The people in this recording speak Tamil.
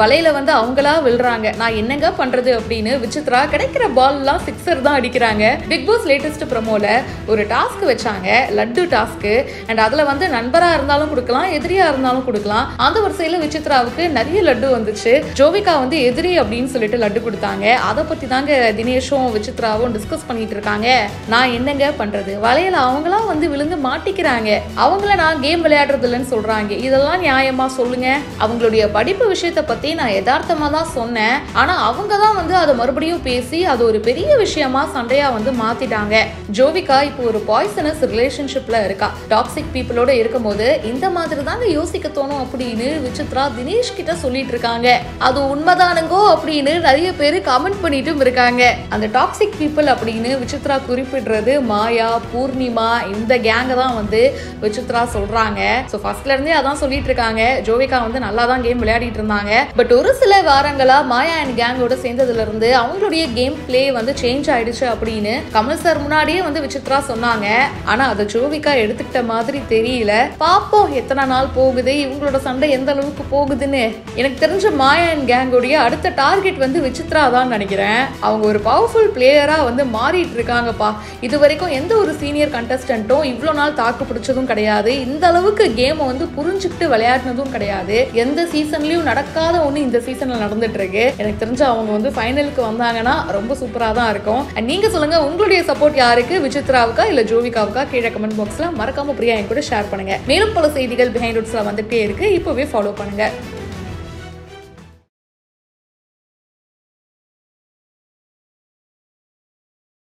வலையில வந்து அவங்களா விழுறாங்க. நான் என்னங்க பண்றது அப்படின்னு விசித்ரா கிடைக்கிற பால் எல்லாம் சிக்ஸர் தான் அடிக்கிறாங்க. பிக் பாஸ் லேட்டஸ்ட் ப்ரமோல ஒரு டாஸ்க் வச்சாங்க. லட்டு டாஸ்க் அண்ட் அதுல வந்து நண்பரா இருந்தாலும் கொடுக்கலாம் எதிரியா இருந்தாலும் கொடுக்கலாம். அந்த வரிசையில விசித்ராவுக்கு நிறைய லட்டு வந்துச்சு. ஜோவிகா வந்து எதிரி அப்படின்னு சொல்லிட்டு லட்டு கொடுத்தாங்க. அதை பத்தி தாங்க தினேஷும் விசித்ராவும் டிஸ்கஸ் பண்ணிட்டு இருக்காங்க. நான் என்னங்க பண்றது? வலையில அவங்களா வந்து விழுந்து மாட்டிக்கிறாங்க. அவங்கள நான் கேம் விளையாடுறது இல்லைன்னு சொல்றாங்க. இதெல்லாம் நியாயமா சொல்லுங்க. அவங்களுடைய படிப்பு விஷயத்தை பற்றி பத்தி நான் யதார்த்தமா தான் சொன்னேன். ஆனா அவங்க தான் வந்து அதை மறுபடியும் பேசி அது ஒரு பெரிய விஷயமா சண்டையா வந்து மாத்திட்டாங்க. ஜோவிகா இப்போ ஒரு பாய்சனஸ் ரிலேஷன்ஷிப்ல இருக்கா. டாக்ஸிக் பீப்புளோட இருக்கும்போது இந்த மாதிரி தாங்க யோசிக்க தோணும் அப்படின்னு விசித்ரா தினேஷ் கிட்ட சொல்லிட்டு இருக்காங்க. அது உண்மைதானுங்கோ அப்படின்னு நிறைய பேர் கமெண்ட் பண்ணிட்டும் இருக்காங்க. அந்த டாக்ஸிக் பீப்புள் அப்படின்னு விசித்ரா குறிப்பிடுறது மாயா பூர்ணிமா இந்த கேங்க தான் வந்து விசித்ரா சொல்றாங்க. ஸோ ஃபர்ஸ்ட்ல இருந்தே அதான் சொல்லிட்டு இருக்காங்க. ஜோவிகா வந்து நல்லா தான் கேம் விளையாடிட்டு இருந்தாங்க. பட் ஒரு சில வாரங்களா மாயா அண்ட் கேங்கோட சேர்ந்ததுல இருந்து அவங்களுடைய கேம் பிளே வந்து சேஞ்ச் ஆயிடுச்சு அப்படின்னு கமல் சார் முன்னாடியே வந்து விசித்ரா சொன்னாங்க. ஆனா அதை ஜோவிகா எடுத்துக்கிட்ட மாதிரி தெரியல. பாப்போம் எத்தனை நாள் போகுது? இவங்களோட சண்டை எந்த அளவுக்கு போகுதுன்னு. எனக்கு தெரிஞ்ச மாயா அண்ட் கேங்கோடைய அடுத்த டார்கெட் வந்து விசித்ரா தான் நினைக்கிறேன். அவங்க ஒரு பவர்ஃபுல் பிளேயரா வந்து மாறிட்டு இருக்காங்கப்பா. இது வரைக்கும் எந்த ஒரு சீனியர் கண்டஸ்டன்ட்டும் இவ்வளோ நாள் தாக்கு பிடிச்சதும் கிடையாது. இந்த அளவுக்கு கேமை வந்து புரிஞ்சுக்கிட்டு விளையாடினதும் கிடையாது. எந்த சீசன்லயும் நடக்காத ஒன்று இந்த சீசனில் நடந்துட்டு இருக்கு எனக்கு தெரிஞ்சு அவங்க வந்து ஃபைனலுக்கு வந்தாங்கன்னா ரொம்ப சூப்பராக தான் இருக்கும். அண்ட் நீங்கள் சொல்லுங்க உங்களுடைய சப்போர்ட் யாருக்கு? விசித்ராவுக்கா இல்லை ஜோவிகாவுக்கா? கீழே கமெண்ட் பாக்ஸில் மறக்காமல் பிரியா என் கூட ஷேர் பண்ணுங்கள் மேலும் பல செய்திகள் பிஹைண்ட் வந்துகிட்டே இருக்கு. இப்போவே ஃபாலோ பண்ணுங்க.